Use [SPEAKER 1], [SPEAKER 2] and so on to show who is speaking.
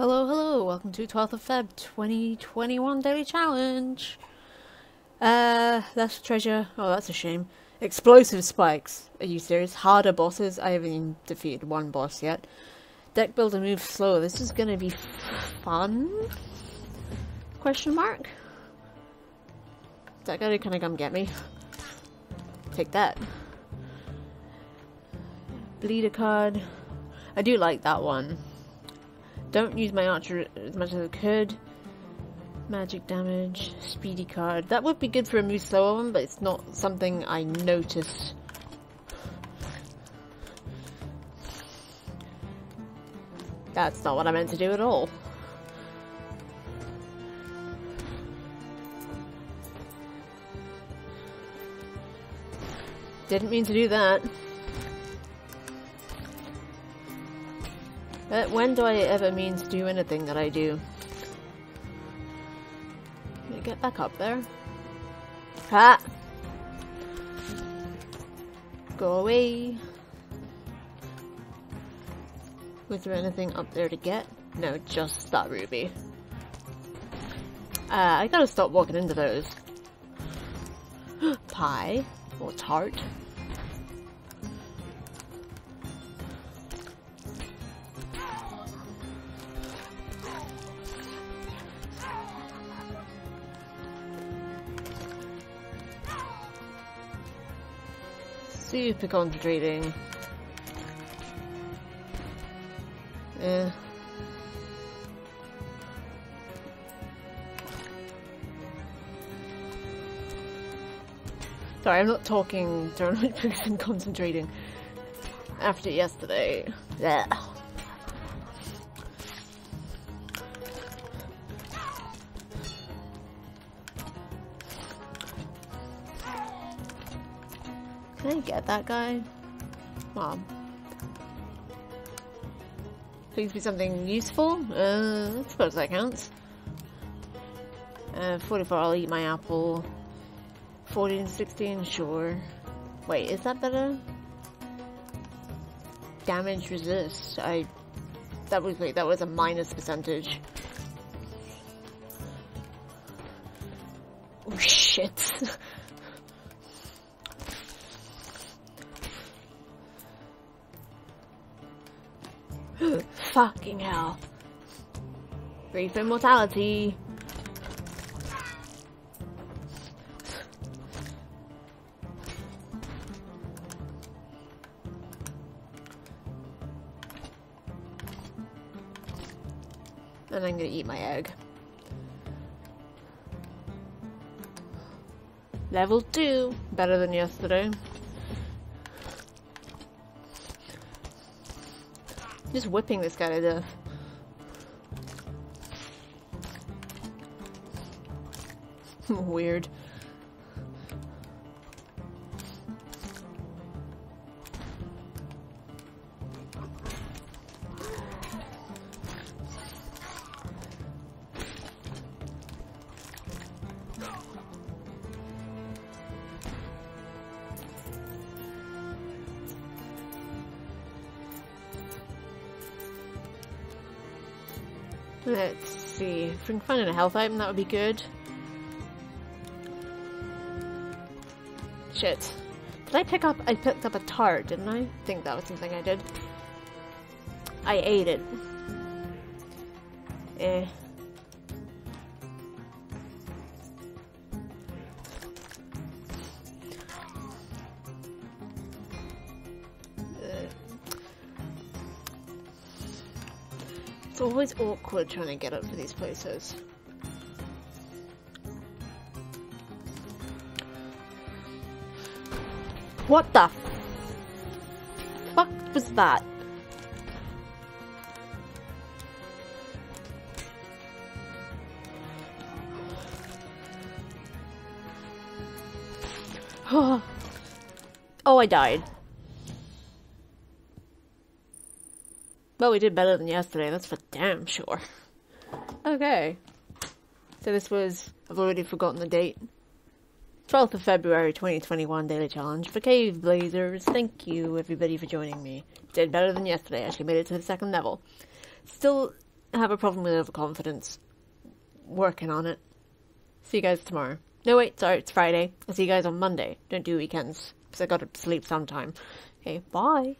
[SPEAKER 1] Hello, hello, welcome to 12th of Feb 2021 Daily Challenge. Uh, that's treasure. Oh, that's a shame. Explosive spikes. Are you serious? Harder bosses. I haven't even defeated one boss yet. Deck builder moves slower. This is gonna be fun? Question mark? That gonna kinda come get me? Take that. Bleeder card. I do like that one. Don't use my archer as much as I could. Magic damage, speedy card. That would be good for a move slower one, but it's not something I notice. That's not what I meant to do at all. Didn't mean to do that. But when do I ever mean to do anything that I do? get back up there. Ha! Go away. Was there anything up there to get? No, just that ruby. Uh, I gotta stop walking into those. Pie. Or tart. Super concentrating. Yeah. Sorry, I'm not talking during and concentrating after yesterday. Yeah. Can I get that guy? Mom. Please be something useful? Uh, I suppose that counts. Uh, 44, I'll eat my apple. 14, 16, sure. Wait, is that better? Damage resist. I... That was, wait, that was a minus percentage. Oh shit. Fucking hell. Brief immortality. And I'm gonna eat my egg. Level 2. Better than yesterday. Just whipping this guy to death. Weird. Let's see. If we can find a health item, that would be good. Shit. Did I pick up- I picked up a tart, didn't I? I think that was something I did. I ate it. Eh. It's always awkward trying to get up to these places. What the fuck was that? oh, I died. Well, we did better than yesterday, that's for damn sure. Okay. So this was, I've already forgotten the date. 12th of February 2021 Daily Challenge for Caveblazers. Thank you everybody for joining me. Did better than yesterday, actually made it to the second level. Still have a problem with overconfidence. Working on it. See you guys tomorrow. No, wait, sorry, it's Friday. I'll see you guys on Monday. Don't do weekends, because I gotta sleep sometime. Okay, bye.